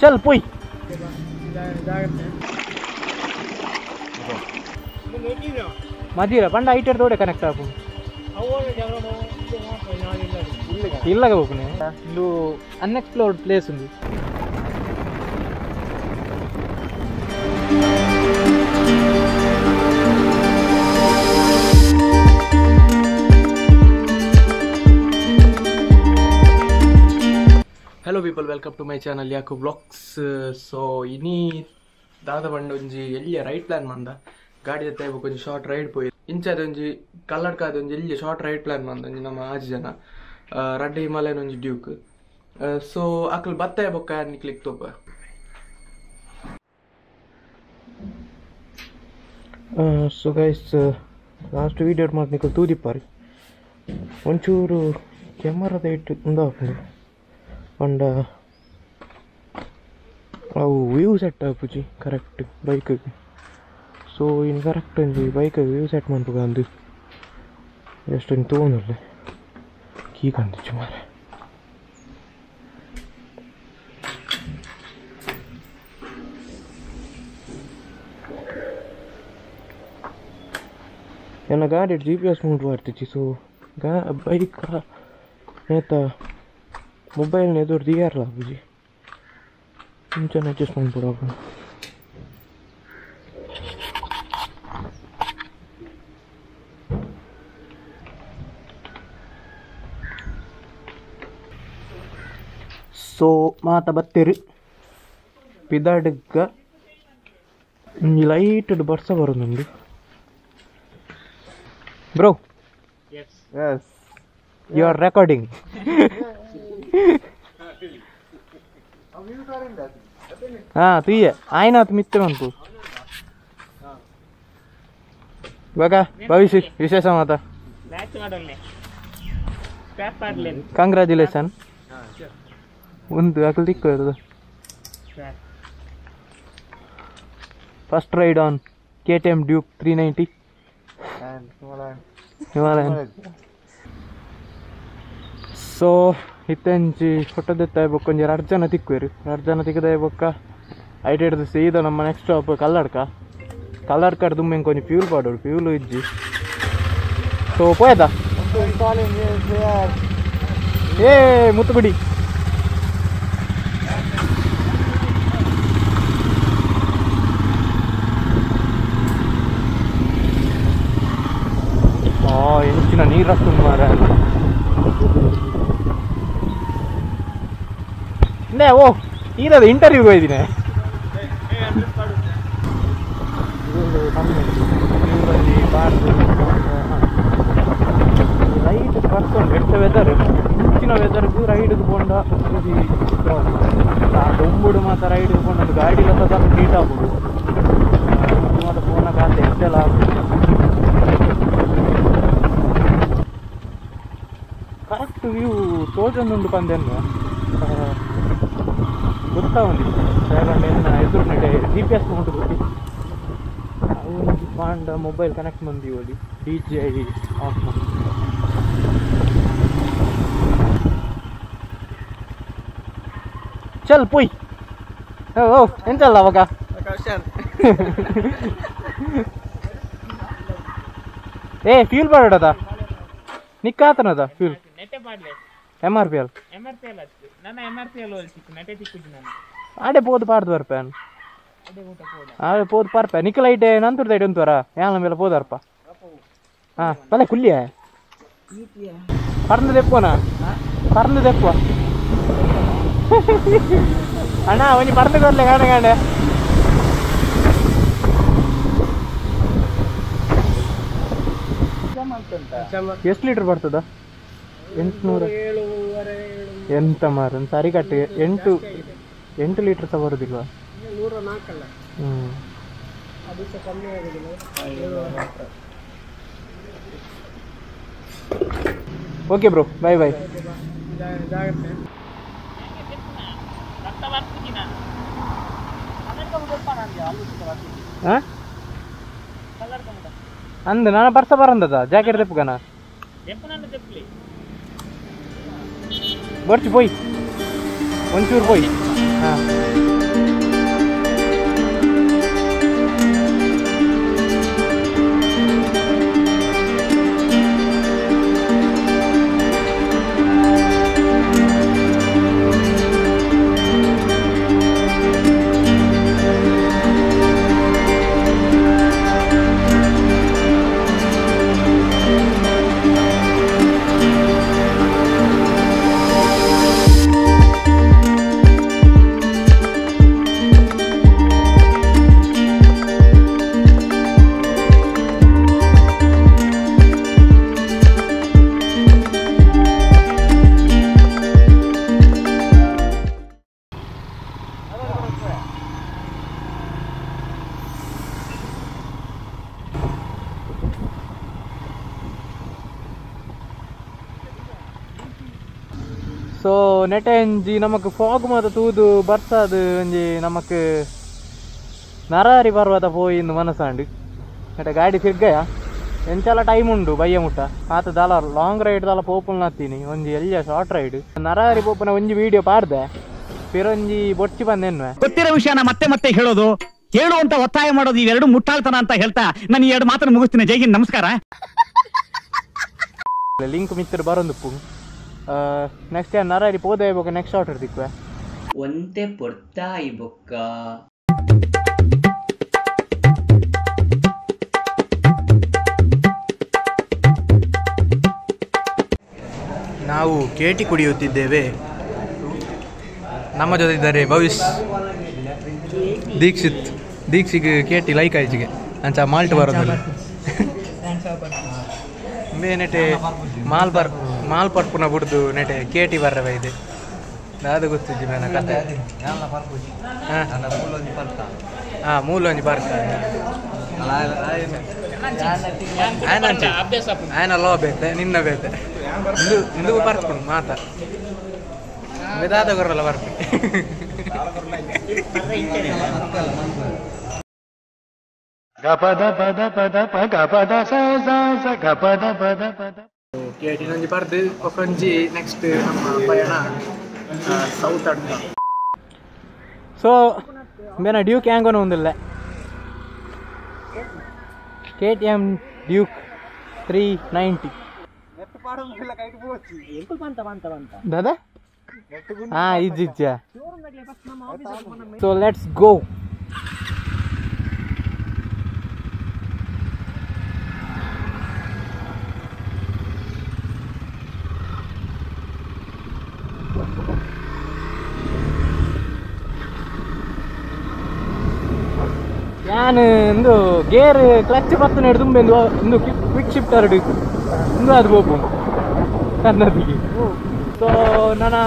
చల్ పోయి మధ్యలో పండు ఐటర్ తోడే కనెక్ట్ ఆకు ఇల్లగా పోకునే. ఇల్లు అన్ఎక్స్ప్లోర్డ్ ప్లేస్ ఉంది. Hello people welcome to my channel ಯಾಕು blogs so ಇನಿ ದಾದ ಬಂಡ ಒಂಜಿ ಎಲ್ಲಿಯ ರೈಟ್ ಪ್ಲಾನ್ ಮಂದ ಗಾಡಿ ಜೊತೆ ಒಂಜಿ ಶಾರ್ಟ್ ರೈಡ್ ಪೋಯಿ ಇಂಚಾದೊಂಜಿ ಒಂಜಿ ಕಲ್ಲಡ್ಕಾದ ಒಂಜಿ ಶಾರ್ಟ್ ರೈಡ್ ಪ್ಲಾನ್ ಮಂದ ಒಂಜಿ ನಮ್ಮ ಆಜಿ ಜನ ರಡ್ಡ ಹಿಮಾಲಯನ್ ಒಂಜಿ ಡ್ಯೂಕ್ ಸೊ ಅಕ್ಲ್ ಬತ್ತಾಯ ಬೊಕ್ಕ ನಿಕ್ಲಿಕ್ ತೋಪ ಸೊ ಗೈಸ್ ಲಾಸ್ಟ್ ವೀಡಿಯೋ ಮಾಡಿ ನಿಕ್ಲು ತೂದಿಪ್ಪಾರಿ ಒಂಚೂರು ಕ್ಯಾಮರಾದ ಇಟ್ಟು ಮುಂದೆ ಹಾಕೊಂಡು ಪಂಡ. ಅವು ವ್ಯೂ ಸೆಟ್ ಆಪುಜಿ ಕರೆಕ್ಟ್ ಬೈಕಿಗೆ ಸೊ ಇನ್ನು ಕರೆಕ್ಟ್ ಒಂಜಿ ಬೈಕಿಗೆ ವ್ಯೂ ಸೆಟ್ ಮಾಡ್ಬೇಕು ಅಂದು ಎಷ್ಟೊಂದು ತೊಗೊಂಡಲ್ಲ ಕೀ ಕಂದಿಚ್ಚು ಮಾರೆ ನನ್ನ ಗಾಡಿ ಜಿ ಪಿ ಎಸ್ ಮೂಡ್ ಮಾಡ್ತಿಚ್ಚಿ ಸೊ ಗಾ bike Mobile ni tu lah, buji. Macam macam semua berapa. So, mata bateri. Pidar dega. Nilai itu dua ratus baru nanti. Bro. Yes. Yes. You are recording. ಹಾ ತುಯ್ಯ ಆಯ್ನಾತ್ ಮಿತ್ರ ಅನ್ಕು ಇವಾಗ ಭವಿಷ್ಯ ವಿಶೇಷ ಮಾತ? Congratulation ಒಂದು ಅಕಲ್ ತಿಕ್ಕು ಇರೋದು first ride on K T M Duke three ninety. Himalayan so ಇತ್ತಂಚಿ ಫೋಟೋದೆತ್ತ ಬೊಕ್ಕ ಎರಡು ಜನ ತಿಕ್ಕುವೆರು ಎರಡು ಜನ ತಿಕ್ಕದ ಬೊಕ್ಕ ಐಟ್ ಹಿಡ್ದು ಸೀದಾ ನಮ್ಮ ನೆಕ್ಸ್ಟ್ ಸ್ಟಾಪ್ ಕಲ್ಲಡ್ಕ. ಕಲ್ಲಡ್ಕ ದುಮ್ಮೆಂಗೆ ಕೊಂಚ ಫ್ಯೂಲ್ ಪಾಡೋಡು ಫ್ಯೂಲ್ ಇಜ್ಜಿ. ಸೊ ಪೋಯದ ಏ ಮುತ್ತುಗುಡಿ ಆ, ಹೆಚ್ಚಿನ ನೀರು ನೇ ಓ ಈರದ ಇಂಟರ್ವ್ಯೂಗೆ ಹೋಯ್ತೀನಿ ರೈಡ್ ಬರ್ಕೊಂಡು ಎಟ್ಟ ವೆದರ್ ಹೆಚ್ಚಿನ ವೆದರ್ಗೂ ರೈಡ್ಗೆ ಕೊಂಡ ದೊಂಬುಡು ಮಾತ ರೈಡ್ಗೆ ಕೊಂಡದ್ದು ಗಾಡಿ ಸದಾ ಹೀಟ್ ಆಗ್ಬೋದು. ಮತ್ತೆ ಫೋನ ಖಾತೆ ಎಷ್ಟೆಲ್ಲ ಕರೆಕ್ಟ್ ವ್ಯೂ ತೋಜೊಂದುಂಡು ಪಂದೆನ್ನು ಗೊತ್ತಾ ಬಂದಿದ್ದೆ ಯಾಕಂದ್ರೆ ಎನ್ನ ಎದುರು ನಡೆ. ಜಿ ಪಿ ಎಸ್ ಗೊತ್ತಿ ಅವನಿಗೆ ಪಾಂಡ ಮೊಬೈಲ್ ಕನೆಕ್ಟ್ ಬಂದು ಓದಿ ಡಿ ಜಿ ಐ ಆಫ್ ಮಾಡಿ. ಚಲ್ ಪುಯ್. ಓ ಓ ಎಂತಲ್ಲ ಅವಾಗ? ಏ ಫ್ಯೂಲ್ ಬಾಡದ ನಿಕ್ಕಾತನದ fuel M R P L M R P L ಹಚ್ಚು ಆಡೆ ಪೋದು ಪಾಡ್ದು ಬರ್ಪೇನ್ ಆಡೆ ಪೋದು. ಪಾರ್ಪ ನಿಕಲ್ ಐಟೆ ನಾನು ತುರ್ದ ಐಟೆ ಅಂತಾರ ಯಾಲ ಮೇಲೆ ಪೋದಾರ್ಪ ಹಾ ಬಲ ಕುಲ್ಯ ಪರ್ನ ದೆಪ್ಪನ ಪರ್ನ ದೆಪ್ಪ ಅಣ್ಣ ಅವನಿ ಪರ್ನ ಕೊಡ್ಲೆ ಕಾಣೆ ಕಾಣೆ. ಎಷ್ಟು ಲೀಟರ್ ಬರ್ತದ? ಎಂಟ್ನೂರು. ಎಂತ ಮಾರ, ಒಂದು ಸರಿ ಕಟ್ಟಿ, ಎಂಟು ಎಂಟು ಲೀಟರ್ ಸಹ ಬರೋದಿಲ್ವಾ? ನೂರ ನಾಲ್ಕಲ್ಲ ಹ್ಞೂ ಅದು ಸಹ ಕಮ್ಮಿ ಆಗೋದಿಲ್ಲ ಓಕೆ ಬ್ರೋ ಬಾಯ್ ಬಾಯ್ ಜಾಗ್ರತೆ ಹಾಂ ಅಂದ ನಾನು ಬರ್ಸ ಬರಂದದ? ಜಾಕೆಟ್ ತೆಪ್ಪಗನ ಬರ್ಚಿ ಪೋಯ್ ಒಂಚೂರು ಪೋಯ್ ಹಾಂ ಒಂಜಿ ನಮಕ್ ಫಾಗ್ ಮಾತ ತೂದು ಬರ್ಸಾದ್ ಒಂಜಿ ನಮಕ್ ನರಾರಿ ಪರ್ವತ ಪೋಯಿಂದು ಮನಸ್ಸಾಂಡು. ನೆಟೆ ಗಾಡಿ ಸಿಗ್ಗಯ ಎಂಚಲ ಟೈಮ್ ಉಂಡು ಬಯ್ಯ ಮುಟ್ಟ? ಆತ ದಾಲ ಲಾಂಗ್ ರೈಡ್ ದಾಲ ಪೋಪುಲ್ ನತ್ತೀನಿ ಒಂಜಿ ಎಲ್ಲ ಶಾರ್ಟ್ ರೈಡ್ ನರಾರಿ ಪೋಪುನ ಒಂಜಿ ವಿಡಿಯೋ ಪಾಡ್ದೆ? ಪಿರೊಂಜಿ ಬೊಚ್ಚಿ ಬಂದೆನ್ವೆ ಗೊತ್ತಿರೋ ವಿಷಯನ ಮತ್ತೆ ಮತ್ತೆ ಹೇಳೋದು. ಹೇಳು ಅಂತ ಒತ್ತಾಯ ಮಾಡೋದು ಇವೆರಡು ಮುಟ್ಟಾಳ್ತನ ಅಂತ ಹೇಳ್ತಾ ನಾನು ಈ ಎರಡು ಮಾತನ್ನು ಮುಗಿಸ್ತೀನಿ. ಜೈಗಿನ್ ನಮಸ್ಕಾರ. ಲಿಂಕ್ ಮಿತ್ರ ಬರೊಂದುಪ್ಪು. ನೆಕ್ಸ್ಟ್ ಟೈಮ್ ನರಾರಿ ಪೋದೆ ಬೇಕು ನೆಕ್ಸ್ಟ್ ಆರ್ಡರ್ ಇರ್ತಿಕ್ವೆ ಒಂತೆ ಪೊರ್ತಾಯಿ ಬೊಕ್ಕ ನಾವು ಕೇಟಿ ಕುಡಿಯುತ್ತಿದ್ದೇವೆ. ನಮ್ಮ ಜೊತೆ ಇದ್ದಾರೆ ಭವಿಷ್ ದೀಕ್ಷಿತ್ ದೀಕ್ಷಿಗೆ ಕೇಟಿ ಲೈಕ್ ಆಯ್ಚಿಗೆ ಅಂಚ ಮಾಲ್ಟ್ ಬರೋದಿಲ್ಲ ಮೇನೆಟೆ ಮಾಲ್ ಬರ್ மால் பர்ப்புன ನೆಟೆ ಕೆಟಿ கேட்டி வர்ற ಇದೆ. ದಾದ ಗೊತ್ತಿದ್ದಿ ಮೇನ ಕತೆ? ಹಾಂ. ಮೂಲೊಂಜಿ ಬರ್ತ ಆಯ್ನ ಲೋ ಬೇತೆ ನಿನ್ನ ಬೇತೆ. ಇಂದು ಇಂದು ಬರ್ತ್ಕೊಂಡು ಮಾತ. ದಾದ ಗೊರಲ್ಲ ಬರ್ತಿ ಗಪದ ಪದ ಪದ ಪ ಗಪದ ಸ ಸ ಸ ಗಪದ ಪದ ಪದ. ಕೇಟಿನೊಂಜಿ ಬರ್ದು ಒಕೊಂಜಿ ನೆಕ್ಸ್ಟ್ ನಮ್ಮ ಪಯಣ ಸೌತ್ ಅಡ್ಡ ಸೊ ಮೇನ ಡ್ಯೂಕ್ ಹ್ಯಾಂಗೋನು ಒಂದಿಲ್ಲ K T M Duke three ninety ದಾದಾ ಹಾ ಇಜ್ಜಿಜ್ಜ ಸೊ ಲೆಟ್ಸ್ ಗೋ ನಾನು ಇಂದು ಗೇರ್ ಕ್ಲಚ್ ಪತ್ತು ನೆಡು ತುಂಬ ಇಂದು ಕ್ವಿಕ್ ಶಿಫ್ಟ್ ಎರಡು ಇಂದು ಅದು ಹೋಗು ಕನ್ನದಿಗೆ ಸೊ ನನ್ನ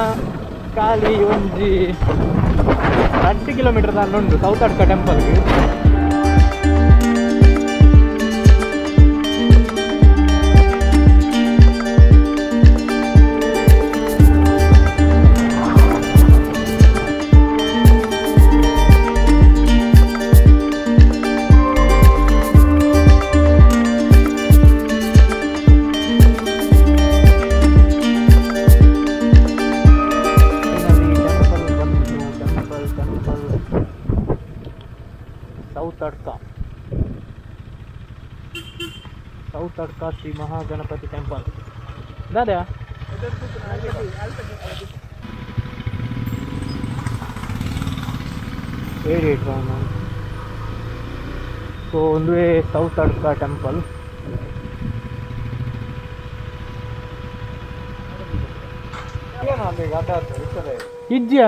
ಖಾಲಿ ಒಂಜಿ ಹತ್ತು ಕಿಲೋಮೀಟರ್ ನಾನು ಉಂಟು ಸೌತ್ ಅಡ್ಕ ಟೆಂಪಲ್ಗೆ ಸೌತ್ ಅಡ್ಕ ಶ್ರೀ ಮಹಾಗಣಪತಿ ಟೆಂಪಲ್ ದಾದ್ಯಾ ಏಟ್ ಏಟ್ ಒನ್ ಸೊ ಒಂದು ಸೌತ್ ಅಡ್ಕ ಟೆಂಪಲ್ ಇಜ್ಜಿಯಾ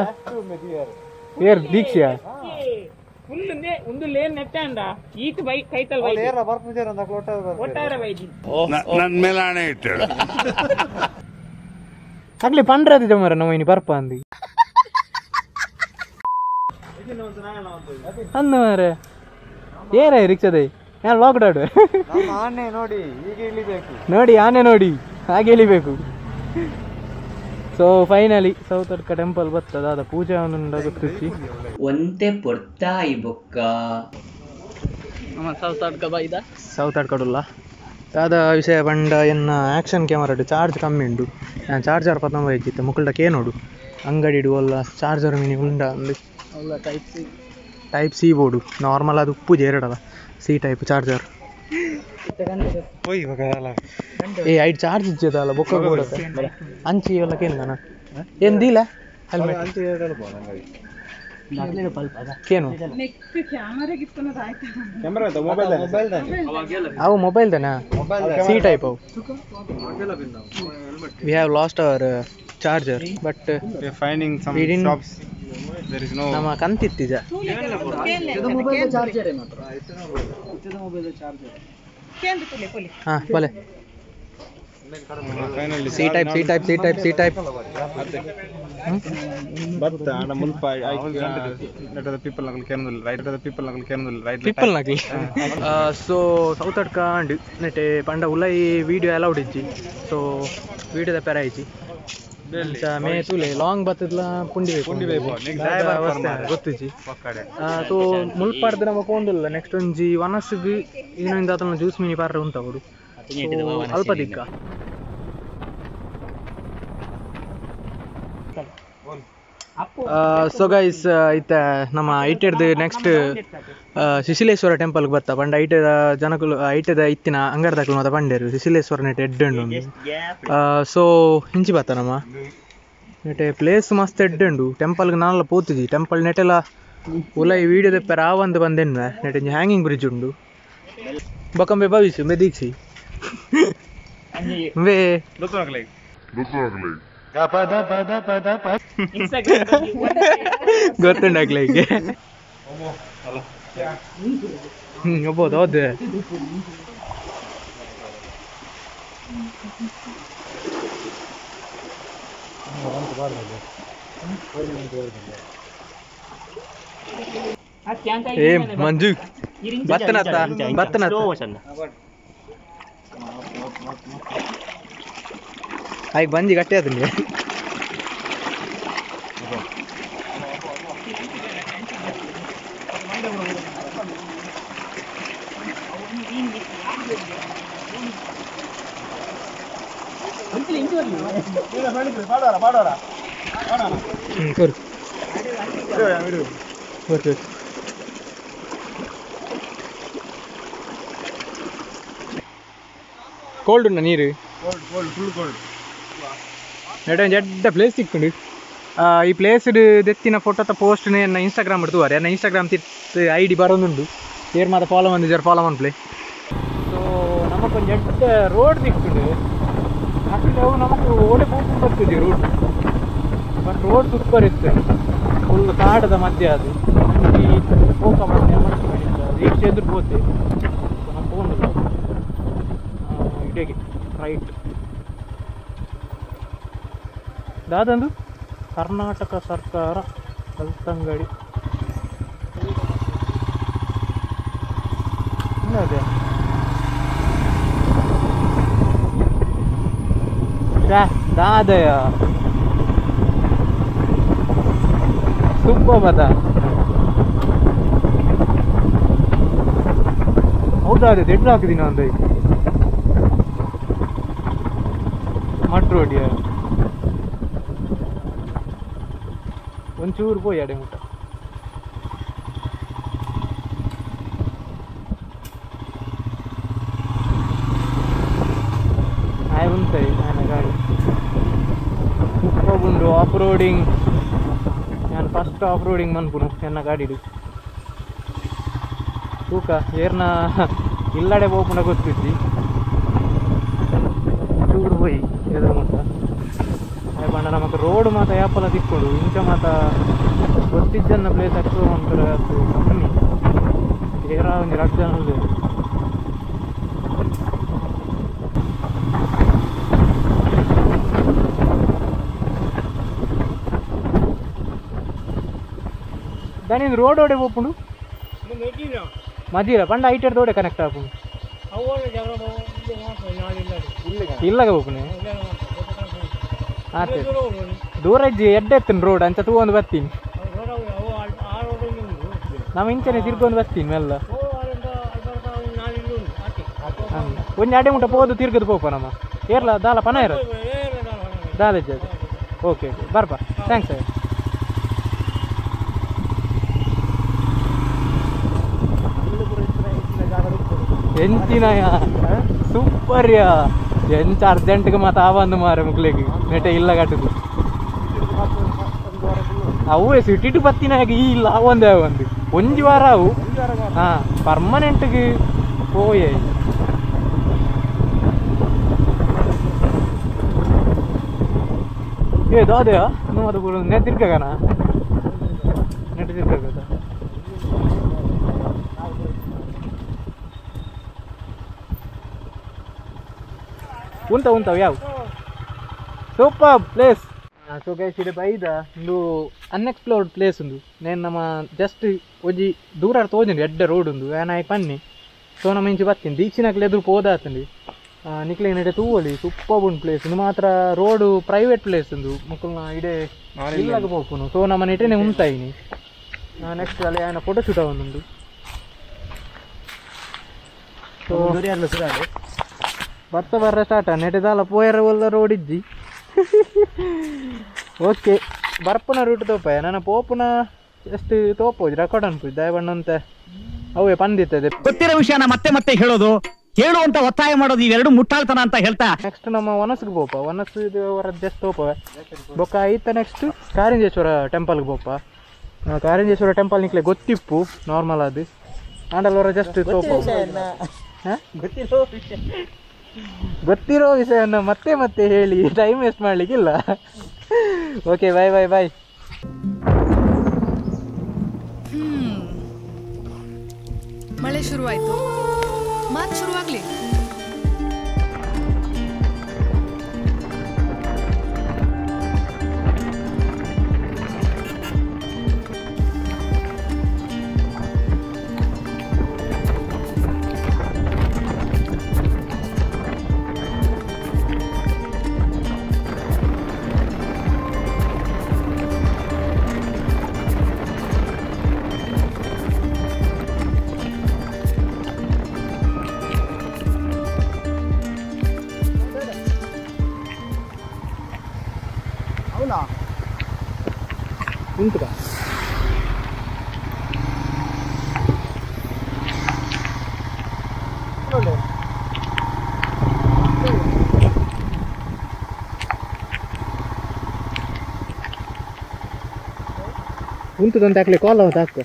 ಏರ್ ದೀಕ್ಷೆಯಾ ಫುಲ್ ಒಂದು ಲೇನ್ ಈತ ಬೈಕ್ ಕೈತಲ್ ಒಟ್ಟಾರೆ ಬೈದಿ ನನ್ ಮೇಲೆ ಹಣೆ ಇಟ್ಟಳು. ಆಗ್ಲಿ ಪಂಡ್ರದು ಜಮರ ನಮ್ಮ ಇನಿ ಬರ್ಪ ಅಂದಿ. ಅಂದ ಮಾರೆ ಏರ ರಿಕ್ಷಾದೆ? ಲಾಕ್ ಆನೆ ನೋಡಿ ಈಗ ಇಳಿಬೇಕು. ನೋಡಿ ಆನೆ ನೋಡಿ ಹಾಗೆ ಇಳಿಬೇಕು. ಸೊ ಫೈನಲಿ ಸೌತ್ ಅಡ್ಕ ಟೆಂಪಲ್ ಬರ್ತದ ಅದ ಪೂಜೆಯನ್ನು ಒಂದೇ ಒಂತೆ ಈ ಬೊಕ್ಕ? ಸೌತ್ ಅಡ್ಕಡುಲ್ಲ ದಾದ ವಿಷಯ ಪಂಡ ಎನ್ನ ಆ್ಯಕ್ಷನ್ ಕ್ಯಾಮರಾ ಚಾರ್ಜ್ ಕಮ್ಮಿ ಉಂಡು. ನಾನು ಚಾರ್ಜರ್ ಪತ್ತೊಂಬ ಇದ್ದಿತ್ತು ಮುಕ್ಕಳ್ದ ಕೇ ನೋಡು. ಅಂಗಡಿ ಒಲ್ಲ ಚಾರ್ಜರ್ ಮಿನಿ ಉಂಡ ಅಂದ್ರೆ type C type C board normal ಅದು ಉಪ್ಪು ಜೇರಡಲ್ಲ. ಸಿ ಟೈಪ್ ಚಾರ್ಜರ್ ಏ ಐದು ಚಾರ್ಜ್ ಬೊಕ್ಕ ಕೂಡ. ಅಂಚಿ ಎಲ್ಲ ಕೇಂದನ ಏನ್ ದೀಲ ಹೆಲ್ಮೆಟ್ ಕೇನು? ಅವು ಮೊಬೈಲ್ ದನಾ? ಸಿ ಟೈಪ್ ಅವು. We have lost our charger but finding some ಕಂತಿತ್ತೀಜ didn't- shops there is no ನಮ್ಮ ಕಂತಿತ್ತಿಜ ಹಾ ಬಲೆ finally C type C type C type C type ಬತ್ತ ಮುಲ್ಪ ಪೀಪಲ್ ನಗಲ್ ರೈಟ್ ದ ಪೀಪಲ್ ನಗಲ್ ಕೇರನದಲ್ಲಿ ರೈಟ್ ಪೀಪಲ್ ನಕ್ಲಿ ಸೊ ಸೌತ್ ನೆಟೆ ಪಂಡ ಉಲೈ ವಿಡಿಯೋ ಅಲೌಡ್ ಇಜ್ಜಿ ಸೊ ವಿಡಿಯೋದ ಪೆರ ಇಜ್ಜಿ ಮೇ ತುಲೆ ಲಾಂಗ್ ಅವಸ್ಥೆ ಆ, ತೋ ಮುಲ್ಪಾಡ್ದು ನಮಗೆ ನೆಕ್ಸ್ಟ್ ಒಂಜಿ ವನಸ್ಗ್ ಇನ್ನೊಂದು ಆತನ ಜ್ಯೂಸ್ ಮೀನಿ ಪಾರ್ರೆ ಉಂಟ ಅವರು ಅಲ್ಪ ದಿಕ್ಕ. ಸೊ ಗೈಸ್ ಇತ್ತ ನಮ್ಮ ಐಟೆಡ್ದು ನೆಕ್ಸ್ಟ್ ಶಿಶಿಲೇಶ್ವರ ಟೆಂಪಲ್ಗೆ ಬತ್ತ. ಪಂಡ ಐಟದ ಜನಕುಲು ಐಟೆದ ಇತ್ತಿನ ಅಂಗಡದಾಕಲು ಮಾತ ಪಂಡೇರು ಶಿಶಿಲೇಶ್ವರ ನೆಟ್ ಎಡ್ಡುಂಡು ಸೊ ಹಿಂಚಿ ಬತ್ತ ನಮ್ಮ. ನೆಟೆ ಪ್ಲೇಸ್ ಮಸ್ತ್ ಟೆಂಪಲ್ ಟೆಂಪಲ್ಗೆ ನಾನೆಲ್ಲ ಪೋತಿಜಿ ಟೆಂಪಲ್ ನೆಟೆಲ್ಲ ಉಲೈ ವೀಡಿಯೋ ತೆಪ್ಪ ರಾವಂದು ಬಂದೆನ್ನ ನೆಟೆ ಹ್ಯಾಂಗಿಂಗ್ ಬ್ರಿಡ್ಜ್ ಉಂಡು. ಬೊಕಂಬೆ ಭವಿಷ್ಯ ಮೆದೀಕ್ಷಿ ವೇ ಗೊತ್ತಾಗ್ಲಿಕ್ಕೆ ಗೊತ್ತುಂಡಾಗ್ಲ ಈಗ ಹ್ಮ್ ಒಬ್ಬೋದು ಹೌದು ಏ ಮಂಜು ಬತ್ತನತ್ತ ಬತ್ತನತ್ತ అవి బంది ಕಟ್ಟೆ பாடுவாரா பாடுவாரா பாடுவாரா ம் சரி விடு நீர் கோல்டு கோல்டு ஃபுல் கோல்டு ನೆಡ ಜಡ್ಡ ಪ್ಲೇಸ್ ಸಿಕ್ಕುಂಡು ಆ, ಈ ಪ್ಲೇಸ್ ದೆತ್ತಿನ ಫೋಟೋತ ಪೋಸ್ಟ್ ಎನ್ನ ಇನ್ಸ್ಟಾಗ್ರಾಮ್ ಇಡ್ತುವಾರೆ ಎನ್ನ ಇನ್ಸ್ಟಾಗ್ರಾಮ್ ತಿತ್ತು ಐ ಡಿ ಬರೋದುಂಡು ಏರ್ ಮಾತ ಫಾಲೋ ಮಂದಿದ್ದಾರೆ ಫಾಲೋ ಮನ್ ಪ್ಲೇ ಸೊ ನಮಗೊಂದು ಜಡ್ಡ ರೋಡ್ ಸಿಕ್ಕುಂಡು ಅಸಲು ಅವು ನಮకు ಓಡೆ ಹೋಗ್ಕೊಂಡು ಬರ್ತಿದ್ವಿ ರೋಡ್ ಬಟ್ ರೋಡ್ ಸೂಪರ್ ಇತ್ತು ಫುಲ್ ಕಾಡದ ಮಧ್ಯೆ ಅದು ಈ ಹೋಗ ಮಧ್ಯೆ ರೀಕ್ಷ ಎದುರು ಹೋದೆ ನಮ್ಮ ಫೋನ್ ಇಡೆಗೆ ರೈಟ್ ದಾದಂದು ಕರ್ನಾಟಕ ಸರ್ಕಾರ ಕಲ್ತಂಗಡಿ. ಅದೇ. ದಾದಯ ತುಂಬ ಬದ ಹೌದಾ, ಅದೇ ದೆಡ್ಡು ಹಾಕಿದ್ದೀನಿ ಒಂದು ಮಡ್ ರೋಡಿಯ ಒಂಚೂರು ಪೋಯಿ ಅಡೆ ಮುಟ್ಟ ಆಯ್ ಉಂಟಾಯಿ ಆಯನ ಗಾಡಿ ಉಪ್ಪುಂಡು ಆಫ್ ರೋಡಿಂಗ್ ನಾನು ಫಸ್ಟ್ ಆಫ್ ರೋಡಿಂಗ್ ಮನ್ಪುನು ಎನ್ನ ಗಾಡಿಡು ತೂಕ ಏರ್ನ ಇಲ್ಲಡೆ ಹೋಗ್ಕೊಂಡ ಗೊತ್ತಿದ್ದಿ ಚೂರು ಹೋಯ್ ಎದುರು ಮಾತ ಅಯ್ಯ ಬಣ್ಣ ನಮಗೆ ರೋಡ್ ಮಾತ ಯಾಪಲ ತಿಕ್ಕೊಡು ಇಂಚ ಮಾತ ಗೊತ್ತಿದ್ದನ್ನ ಪ್ಲೇಸ್ ಎಕ್ಸ್ಪ್ಲೋರ್ ಮಾಡ್ತಾರೆ ಅದು ಕಮ್ಮಿ ಏರ ಒಂದು ಎರಡು ಜನ ಉಳ್ಳು. దాని రోడ్ ఓడే పోపుండు మధ్యలో పండ ఐటర్ తోడే కనెక్ట్ ఆపుండు ಇಲ್ಲಾಗ ಹೋಗ್ನೆ ಆತ. ದೂರ ಇಜ್ಜಿ ಎಡ್ಡೆ ಎತ್ತನ್ ರೋಡ್ ಅಂತ ತೂ ಒಂದು ಬರ್ತೀನಿ. ನಾವು ಇಂಚನೆ ತಿರ್ಗೊಂಡು ಬರ್ತೀನಿ ಮೆಲ್ಲ. ಒಂದು ಅಡೆ ಮುಟ್ಟ ಪೋದು ತಿರ್ಗದು ಪೋಪ ನಮ್ಮ. ಏರ್ಲ, ದಾಲ ಪನ ಇರ ದಾಲ ಇಜ್ಜ ಓಕೆ ಓಕೆ ಬರ್ಬ ಥ್ಯಾಂಕ್ಸ್ ಸರ್ ಎಂಚಿನಯ ಸೂಪರ್ ಎಂಚ ಅರ್ಜೆಂಟ್ಗೆ ಮತ್ತೆ ಆವಂದು ಮಾರ ಮುಗ್ಲಿಗೆ ನೆಟ ಇಲ್ಲ ಕಟ್ಟದು ಅವು ಸಿಟಿಟು ಬತ್ತಿನಾಗ ಈ ಇಲ್ಲ ಒಂದೇ ಒಂದು. ಒಂಜಿ ವಾರ ಅವು. ಹಾ ಪರ್ಮನೆಂಟ್ಗೆ ಹೋಯೆ ಏ ದಾದೆಯ ನೀವು ಅದು ನೆಟ್ ತಿರ್ಕಗನ ನೆಟ್ ತಿರ್ಕಗದ ಉಂಟ ಉಂಟವು ಯಾವ ಸೂಪರ್ ಪ್ಲೇಸ್ ಸೊ ಗೈಸ್ ಇದು ಬೈದ ಒಂದು ಅನ್ಎಕ್ಸ್ಪ್ಲೋರ್ಡ್ ಪ್ಲೇಸ್ ಉಂದು నేను ನಮ್ಮ ಜಸ್ಟ್ ಒಂಜಿ ದೂರ ತೋಜಂಡಿ ಎಡ್ಡ ರೋಡ್ ಉಂದು ಏನಾಯ್ ಪನ್ನಿ ಸೊ ನಮ್ಮ ಇಂಚಿ ಬತ್ತೀನಿ ದೀಕ್ಷಿನಕ್ಲೆ ಎದುರು ಪೋದಾತಂಡಿ ನಿಕ್ಲೆ ನೆಡೆ ತೂವಲಿ ಸೂಪರ್ ಉಂಡು ಪ್ಲೇಸ್ ಇದು ಮಾತ್ರ ರೋಡು ಪ್ರೈವೇಟ್ ಪ್ಲೇಸ್ ಉಂದು ಮಕ್ಕಳನ್ನ ಇಡೆ ಇಲ್ಲಾಗ ಪೋಪುನು ಸೊ ನಮ್ಮ ನೆಟೆನೆ ಉಂತಾಯಿನಿ ನೆಕ್ಸ್ಟ್ ಅಲ್ಲಿ ఆయన ಫೋಟೋ ಶೂಟ್ ಅವನುಂಡು ಸೊ ಬರ್ತಾ ಬರ್ರೆ ಸ್ಟಾರ್ಟ ನೆಟೆದಾಲ ಪೋಯರ ಒಲ್ಲ ರೋಡ್ ಇಜ್ಜಿ ಓಕೆ ಬರ್ಪುನ ರೂಟ್ ತೋಪಾಯ ನನ್ನ ಪೋಪುನ ಎಷ್ಟು ತೋಪೋಜಿ ರೆಕಾರ್ಡ್ ಅನ್ಪು ದಯಬಣ್ಣಂತ ಅವೇ ಪಂದಿತ್ತದೆ. ಗೊತ್ತಿರೋ ವಿಷಯನ ಮತ್ತೆ ಮತ್ತೆ ಹೇಳೋದು. ಹೇಳುವಂತ ಒತ್ತಾಯ ಮಾಡೋದು ಇವೆರಡು ಮುಟ್ಟಾಳ್ತನ ಅಂತ ಹೇಳ್ತಾ. ನೆಕ್ಸ್ಟ್ ನಮ್ಮ ವನಸ್ಗೆ ಬೋಪ ವನಸ್ ಇದು ಅವರ ಜಸ್ಟ್ ತೋಪ ಬೊಕ್ಕ ಐತ ನೆಕ್ಸ್ಟ್ ಕಾರಿಂಜೇಶ್ವರ ಟೆಂಪಲ್ಗೆ ಬೋಪ ಕಾರಂಜೇಶ್ವರ ಕಾರಿಂಜೇಶ್ವರ ಟೆಂಪಲ್ ನಿಕ್ಲೆ ಗೊತ್ತಿಪ್ಪು ನಾರ್ಮಲ್ ಅದು ಆಂಡಲ್ ಅವರ ಜಸ್ಟ್ ತೋಪ ಹ? ಗೊತ್ತಿರೋ ವಿಷಯವನ್ನು ಮತ್ತೆ ಮತ್ತೆ ಹೇಳಿ ಟೈಮ್ ವೇಸ್ಟ್ ಮಾಡಲಿಕ್ಕಿಲ್ಲ. ಓಕೆ ಬಾಯ್ ಬಾಯ್ ಬಾಯ್ ಮಳೆ ಶುರುವಾಯ್ತು. ಮಾತು ಶುರುವಾಗ್ಲಿ. ಉಂಟುದಂತ ಹಾಕ್ಲಿ ಕಾಲ್ ಅವತ್ತು ಹಾಕು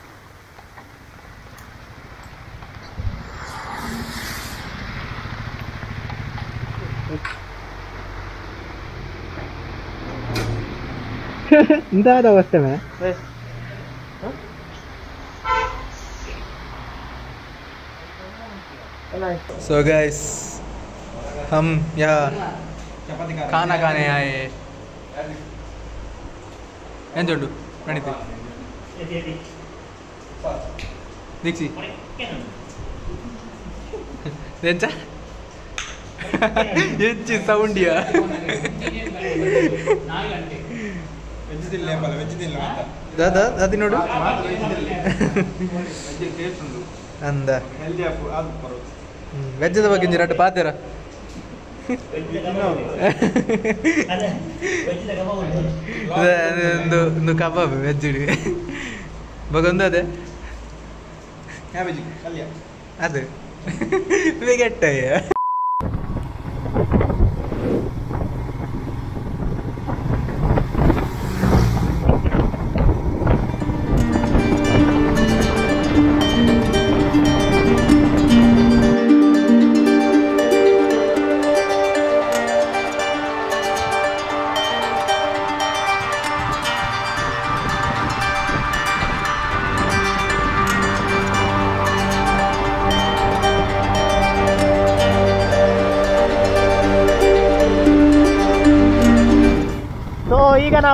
इंतहा अवस्थे में सो गाइस हम यहाँ खाना खाने आए ಏನು ಚೊಂಡು ನಡೀತಿ ದೀಕ್ಷಿ ಎಂಚ ಹೆಚ್ಚಿ ಸೌಂಡಿಯಾ ದಾದಾ ಅದು ನೋಡು ಅಂದ ವೆಜ್ಜದ ಬಗ್ಗೆ ಒಂಜಿ ರಟ್ಟು ಪಾತೆರ ಒಂದು ಒಂದು ಕಬಾಬ್ ವೆಜ್ಜಿಡಿ ಬಗೊಂದು ಅದೇ? ಅದು. ಬೇಗೆಟ್ಟಯ್ಯ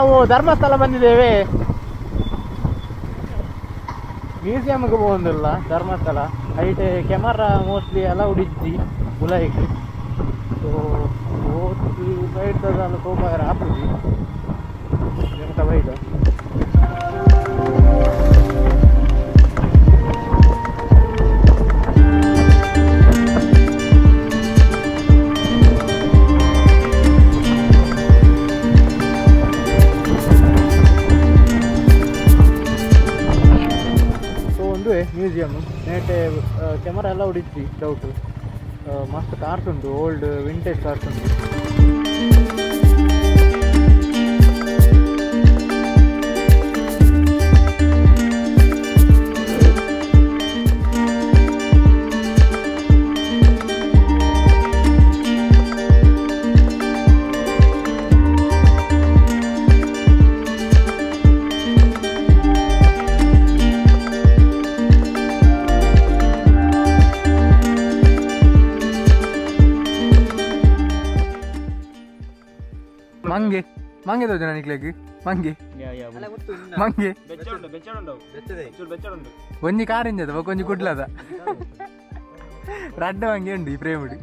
ನಾವು ಧರ್ಮಸ್ಥಳ. ಬಂದಿದ್ದೇವೆ ಮ್ಯೂಸಿಯಮ್ಗೆ ಬಂದಿಲ್ಲ ಧರ್ಮಸ್ಥಳ ಐಟೆ ಕ್ಯಾಮರಾ ಮೋಸ್ಟ್ಲಿ ಅಲೌಡ್ ಇದ್ದಿ ಉಲಾಯಿಗೆ ಸೊ ಮೋಸ್ಟ್ಲಿ ಬೈಟ್ ಆಪುಜಿ ಎಂತ ಬೈದ ಹೊಡಿದ್ವಿ ಡೌಟು ಮಸ್ತ್ ಕಾರ್ಸ್ ಉಂಟು ಓಲ್ಡ್ ವಿಂಟೇಜ್ ಕಾರ್ಸ್ ಉಂಟು. ಮಂಗೆ ಮಂಗೆ. ತೋಜನ ನಿಕ್ಲೆಗ್ ಮಂಗೆ. ಮಂಗೆ ಒಂಜಿ ಕಾರಿಂಜದ ಒಂಜಿ ಕುಡ್ಲದ ರಡ್ಡ ಮಂಗೆ ಉಂಡು ಈ ಪ್ರೇಮುಡಿ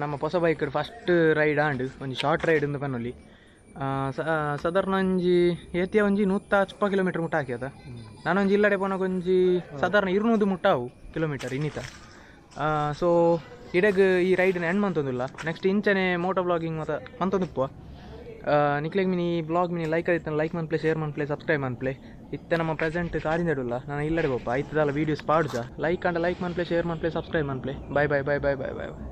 ನಮ್ಮ ಹೊಸ ಬೈಕ್ ಫಸ್ಟ್ ರೈಡ್ ಆಂಡ್ ಒಂಜಿ ಶಾರ್ಟ್ ರೈಡ್ ಇಂದು ಪನ್ನೊಲಿ ಸಾಧಾರಣ ಒಂಜಿ ಏತಿಯ ಒಂಜಿ ನೂತ ಚುಪ್ಪ ಕಿಲೋಮೀಟರ್ ಮುಟ್ಟ ನಾನು ನಾನೊಂಜಿ ಇಲ್ಲಡೆ ಪೋನಗ ಒಂಜಿ ಸಾಧಾರಣ ಇರುನೂದು ಮುಟ್ಟಾವು ಕಿಲೋಮೀಟರ್ ಇನ್ನಿತ. ಸೊ ಇಡಗ್ ಈ ರೈಡ್ನ ಎಂಡ್ ಮಂತೊಂದುಲ್ಲ ನೆಕ್ಸ್ಟ್ ಇಂಚನೆ ಮೋಟೋ ಬ್ಲಾಗಿಂಗ್ ಮತ್ತು ಮಂತೊಂದುಪ್ಪು ನಿಕ್ಲೆಗ್ ಮಿನಿ ಬ್ಲಾಗ್ ಮಿನಿ ಲೈಕ್ ಆಯ್ತು ಲೈಕ್ ಮನ್ಪ್ಲೆ ಶೇರ್ ಮನ್ಪ್ಲೆ ಸಬ್ಸ್ಕ್ರೈಬ್ ಮನ್ಪ್ಲೆ ಇತ್ತೆ ನಮ್ಮ ಪ್ರೆಸೆಂಟ್ ಕಾರಿಂದಡುಲ್ಲ ನಾನು ಇಲ್ಲಡೆ ಗೊಪ್ಪ ಆಯ್ತದಲ್ಲ ವೀಡಿಯೋಸ್ ಪಾಡ್ಸ ಲೈಕ್ ಅಂಡ್ ಲೈಕ್ ಮನ್ಪ್ಲೆ ಶೇರ್ ಮನ್ಪ್ಲೆ subscribe ಮನ್ಪ್ಲೆ bye bye bye bye bye bye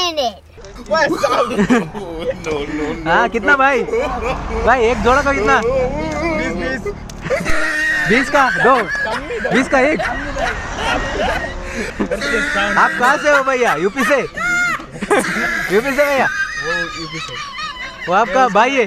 Minute. हाँ कितना भाई? भाई एक जोड़ा का कितना? बीस का दो। बीस का एक। आप कहाँ से हो भैया? यूपी से? यूपी से भैया? वो आपका भाई है।